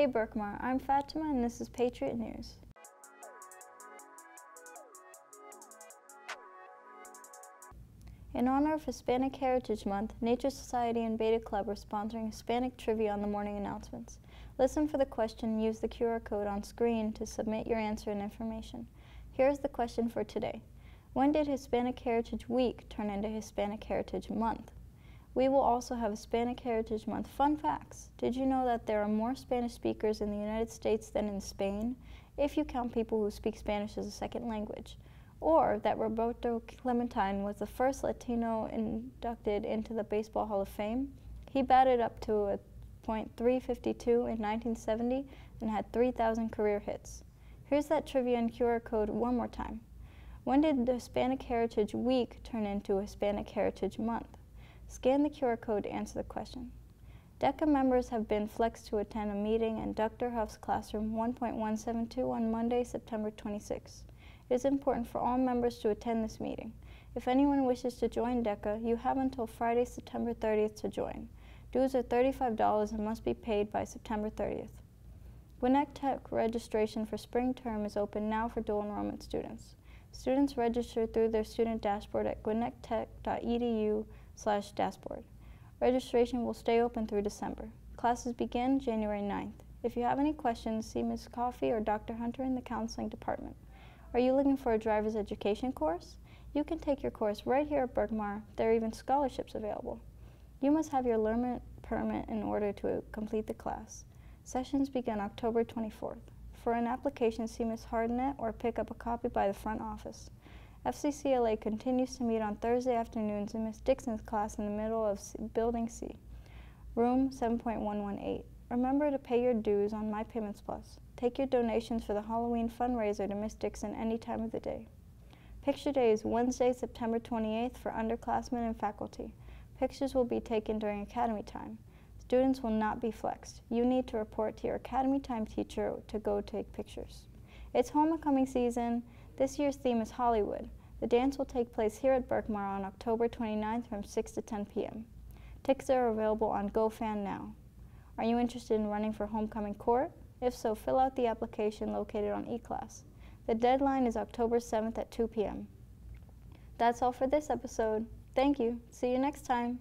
Hey Berkmar, I'm Fatima and this is Patriot News. In honor of Hispanic Heritage Month, Nature Society and Beta Club are sponsoring Hispanic Trivia on the morning announcements. Listen for the question and use the QR code on screen to submit your answer and information. Here's the question for today. When did Hispanic Heritage Week turn into Hispanic Heritage Month? We will also have Hispanic Heritage Month fun facts. Did you know that there are more Spanish speakers in the United States than in Spain, if you count people who speak Spanish as a second language? Or that Roberto Clemente was the first Latino inducted into the Baseball Hall of Fame? He batted up to a .352 in 1970 and had 3,000 career hits. Here's that trivia and QR code one more time. When did the Hispanic Heritage Week turn into Hispanic Heritage Month? Scan the QR code to answer the question. DECA members have been flexed to attend a meeting in Dr. Huff's classroom 1.172 on Monday, September 26. It is important for all members to attend this meeting. If anyone wishes to join DECA, you have until Friday, September 30th to join. Dues are $35 and must be paid by September 30th. Gwinnett Tech registration for spring term is open now for dual enrollment students. Students register through their student dashboard at gwinnettech.edu slash dashboard. Registration will stay open through December. Classes begin January 9th. If you have any questions, see Ms. Coffey or Dr. Hunter in the counseling department. Are you looking for a driver's education course? You can take your course right here at Berkmar. There are even scholarships available. You must have your learner permit in order to complete the class. Sessions begin October 24th. For an application, see Ms. Hardenet or pick up a copy by the front office. FCCLA continues to meet on Thursday afternoons in Ms. Dixon's class in the middle of C Building C, room 7.118. Remember to pay your dues on My Payments Plus. Take your donations for the Halloween fundraiser to Miss Dixon any time of the day. Picture Day is Wednesday, September 28th for underclassmen and faculty. Pictures will be taken during Academy time. Students will not be flexed. You need to report to your Academy time teacher to go take pictures. It's homecoming season. This year's theme is Hollywood. The dance will take place here at Berkmar on October 29th from 6 to 10 p.m. Tickets are available on GoFan now. Are you interested in running for homecoming court? If so, fill out the application located on eClass. The deadline is October 7th at 2 p.m. That's all for this episode. Thank you. See you next time.